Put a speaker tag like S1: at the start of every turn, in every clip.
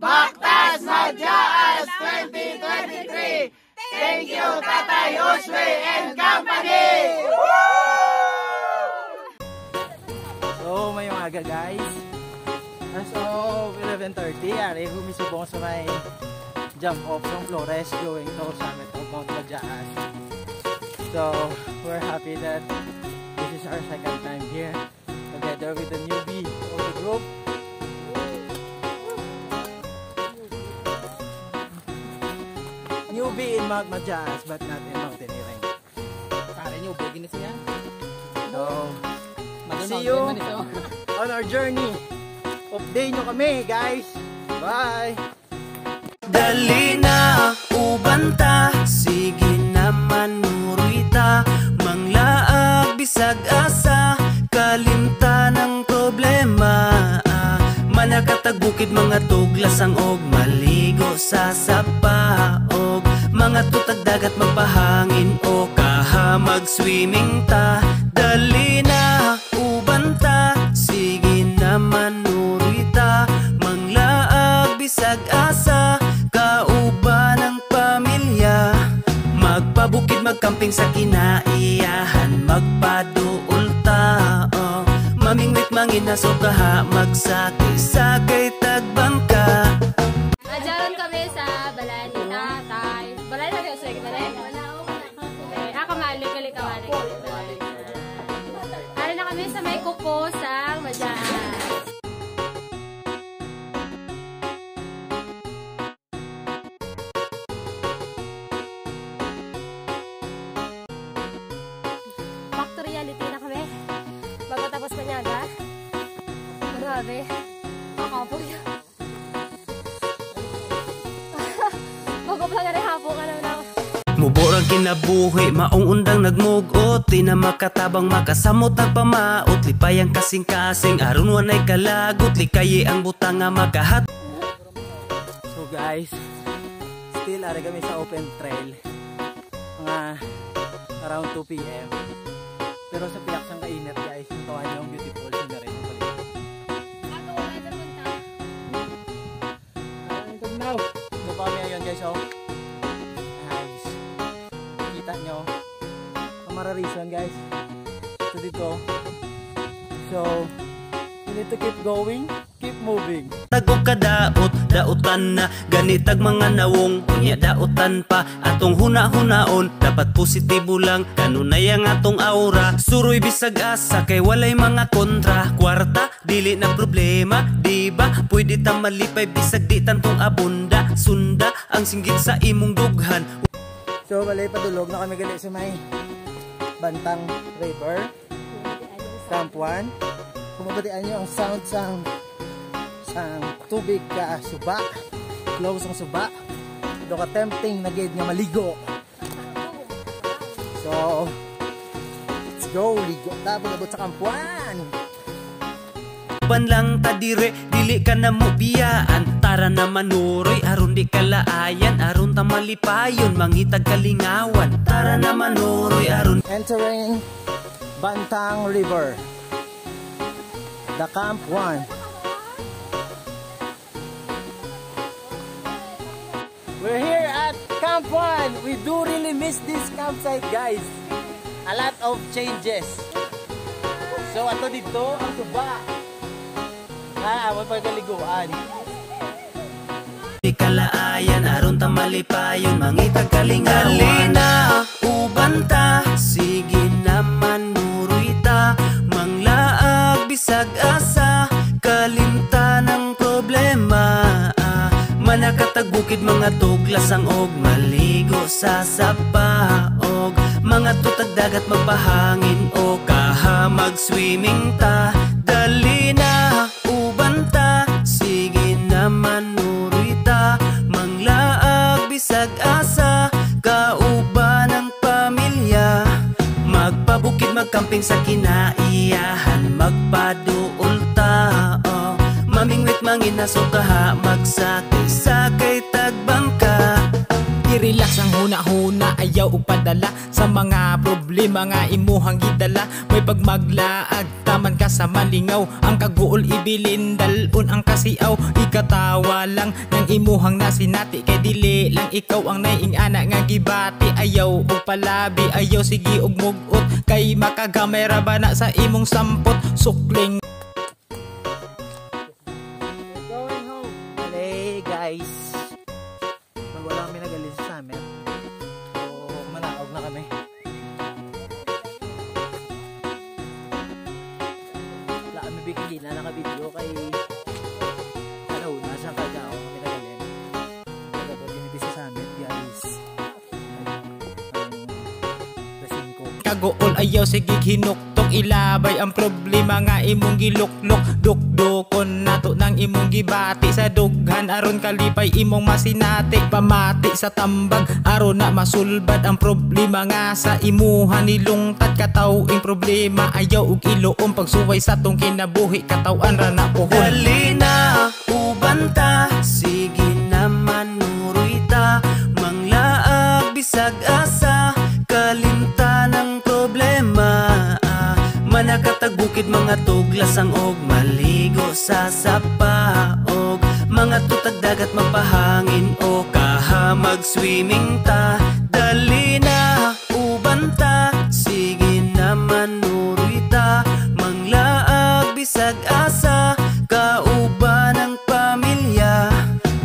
S1: Baktas Madyaas 2023! Thank you, Tatay Oswe and Company!
S2: So, may umaga guys. As of 11.30, ari humisubong sa may jump off from Flores going to summit of Mount Majaas. So, we're happy that this is our second time here together with the newbie of the group. Newbie in Mount Majaas but not in mountaineering.
S3: Pare bugin na siya.
S2: So,
S3: Madon
S2: See you. on our journey. Update nyo kami guys. Bye!
S4: Dali na ubanta sige naman nuruita manglaag bisag asa kalimta ng problema ah, manakatag bukid mga tuglasang og maligo sa sapaog mga tutag dagat magpahangin o kaha mag swimming ta. Dali na ubanta sige naman nuruita manglaag bisag asa. Kauban ng pamilya. Magpabukid magkamping sa kinaiyahan. Magpaduol ta oh. mamingwit manginaso kaha magsakay sakay tagbangka.
S5: Nadyaron kami sa balay ni tatay. Balay na kayo, sige, balay? Okay, ako malik, kalik, malik, kalik. Ari na kami sa may kuko sa Madyan. Reality na kami. Bago tapos panyaga. Grabe. Ako po yan. Bago pa nga rin
S4: Muborang kinabuhi, maong undang nagmugot Di na makatabang makasamot nagpamaot Lipayang kasing-kasing, aron wanay kalagot Likaye ang butang nga makahat
S2: So guys, still ari kami sa open trail. Mga around 2 p.m. Pero sa piyak sang kainit guys, yung tawa niyo ang beautiful scenery ng paligid.
S5: Ako wala punta.
S2: Ito now. Ito pa kami ngayon guys, oh. Nice. Kita nyo. Ang mararison guys. Ito dito. So, you need to keep going, keep moving.
S4: Tagog ka daot, daotan na Ganitag mga nawong, unya daotan pa Atong huna-hunaon, dapat positibo lang Kanunay ang atong aura Suroy bisag asa, kay walay mga kontra Kwarta, dili na problema Di ba, pwede ta malipay Bisag di tantong abunda Sunda, ang singgit sa imong dughan
S2: So, balay padulog na kami gali sa may Bantang River, Camp 1. Kumabatian nyo ang sound sang sang tubig ka suba. Close ang suba. Ito ka tempting na gid nga maligo. So, let's go. Ligo ta pagabot sa Camp 1.
S4: Ban lang ta dire, dili ka na mo Tara na manuroy, aron di kalaayan Aron ta malipayon, mangitag kalingawan Tara na manuroy, aron
S2: Entering Bantang River. The Camp 1. We're here at Camp 1. We do really miss this campsite, guys. A lot of changes. So, ato dito, ang suba. Ah, may pagkaliguan.
S4: Di kalaayan, aron ta malipayon Mangitag kalingawan. Halina, ubanta Sige naman, nuruy ta. Manglaag, bisag asa Kalimta ng problema. Ah, Manakatag mga tuglasang og Maligo sa sapaog. Mga tutag dagat magpahangin O kaha mag-swimming ta. Dali na, asa Kauban ng pamilya. Magpabukid, magkamping sa kinaiyahan. Magpaduol ta oh. Mamingwit, manginaso kaha Magsakay, sakay, tagbangka
S3: I-relax ang huna-huna ayaw og padala sa mga problema nga imuhang gidala. May pagmaglaag taman ka sa malingaw ang kaguol ibilin dalon ang kasiaw. Ikatawa lang ng imuhang nasinati kay dili lang ikaw ang naiing ana nga gibati. Ayaw og palabi ayaw sige og mugot kay makagamay ra ba na sa imong sampot? Sukling
S2: Bye.
S3: Kagool ayaw sige hinuktok ilabay ang problema nga imong giluklok. Dukdukon nato nang imong gibati. Sa dughan aron kalipay imong masinati. Pamati sa tambag aron na masulbad ang problema nga sa imuha nilungtad katawing problema ayaw ug iluom pagsuway sa tong kinabuhi katawan ra na pohon
S4: Dali na, ubanta. Sige naman, nuroy ta. Manglaag, bisag Manakatag bukid mga tuglas ang og Maligo sa sapa og. Mga tutag dagat magpahangin o kahamag swimming ta. Dali na, ubanta Sige naman, nuroy ta. Manglaag, bisag asa Kauban ng pamilya.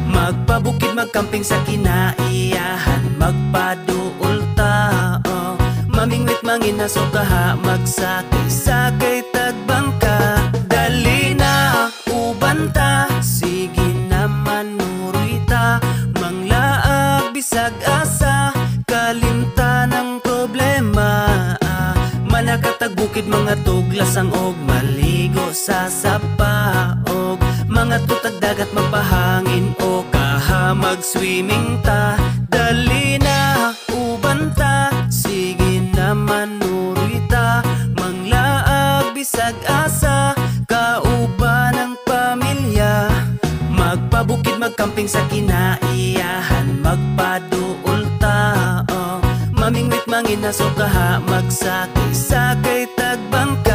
S4: Magpabukid, magkamping sa kinaiyahan Mamingwit, manginaso kaha Magsakay-sakay, tagbangka. Dali na, uban ta Sige naman, nuroy ta. Manglaag, bisag asa. Kalimta ng problema ah, Manakatag bukid mga tuglas ang og. Maligo sa sapa og. Mga tutag dagat magpahangin o kahamag swimming ta. Dali magkamping sa kinaiyahan Magpaduol ta oh. Mamingwit, manginaso kaha Magsakay-sakay, tagbangka